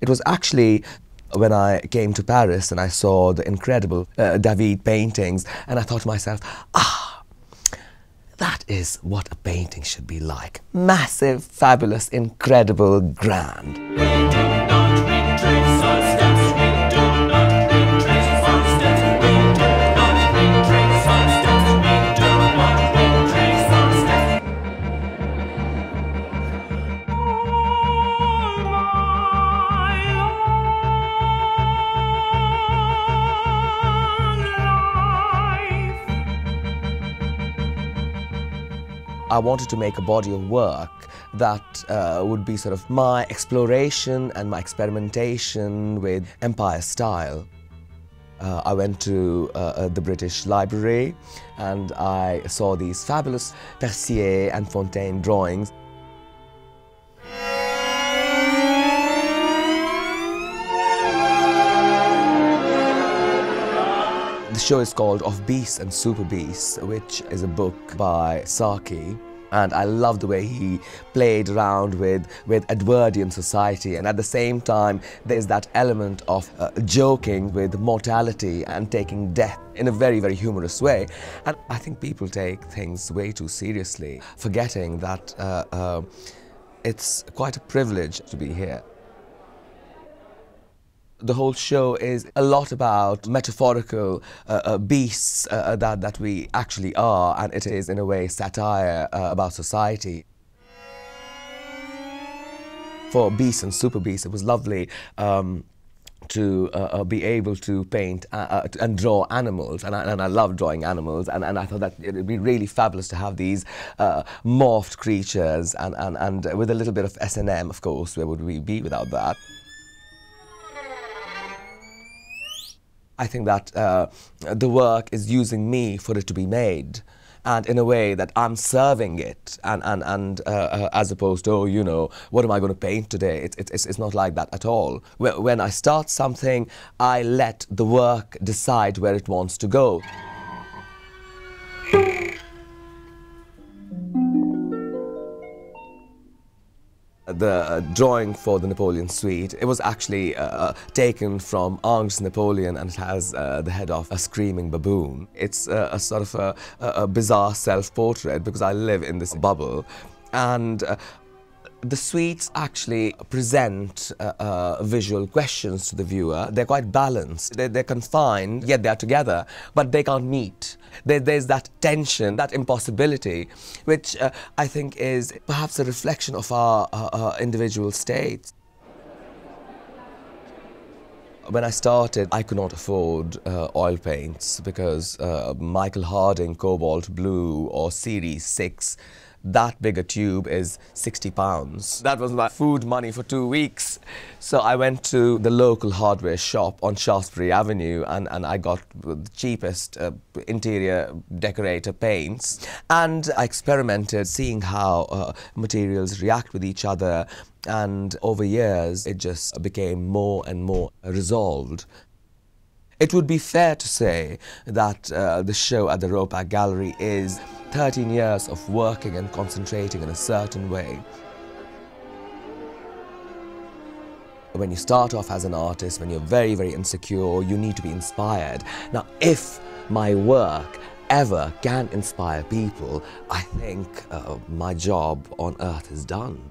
It was actually when I came to Paris and I saw the incredible uh, David paintings, and I thought to myself, ah, that is what a painting should be like. Massive, fabulous, incredible, grand. I wanted to make a body of work that uh, would be sort of my exploration and my experimentation with empire style. Uh, I went to uh, uh the British Library and I saw these fabulous Percier and Fontaine drawings. The show is called Of Beasts and Super Beasts, which is a book by Saki. And I love the way he played around with, with Edwardian society. And at the same time, there's that element of uh, joking with mortality and taking death in a very, very humorous way. And I think people take things way too seriously, forgetting that uh, uh, it's quite a privilege to be here. The whole show is a lot about metaphorical uh, uh, beasts uh, uh, that, that we actually are, and it is, in a way, satire uh, about society. For Beasts and Super Beasts, it was lovely um, to uh, uh, be able to paint uh, and draw animals, and I, and I love drawing animals, and, and I thought that it would be really fabulous to have these uh, morphed creatures, and, and, and with a little bit of S&M, of course, where would we be without that? I think that uh, the work is using me for it to be made and in a way that I'm serving it and, and, and uh, uh, as opposed to, oh, you know, what am I going to paint today? It, it, it's, it's not like that at all. When I start something, I let the work decide where it wants to go. The uh, drawing for the Napoleon suite, it was actually uh, uh taken from Ingres' Napoleon and it has uh, the head of a screaming baboon. It's uh, a sort of a, a bizarre self-portrait because I live in this bubble and uh, the suites actually present uh, uh, visual questions to the viewer. They're quite balanced. They're, they're confined, yet they're together, but they can't meet. There, there's that tension, that impossibility, which uh, I think is perhaps a reflection of our, our individual states. When I started, I could not afford uh, oil paints because uh, Michael Harding Cobalt Blue or Series 6 that big a tube is 60 pounds. That was my food money for two weeks. So I went to the local hardware shop on Shaftesbury Avenue and, and I got the cheapest uh, interior decorator paints. And I experimented seeing how uh, materials react with each other. And over years, it just became more and more resolved. It would be fair to say that uh, the show at the Ropac Gallery is 13 years of working and concentrating in a certain way. When you start off as an artist, when you're very, very insecure, you need to be inspired. Now, if my work ever can inspire people, I think uh, my job on earth is done.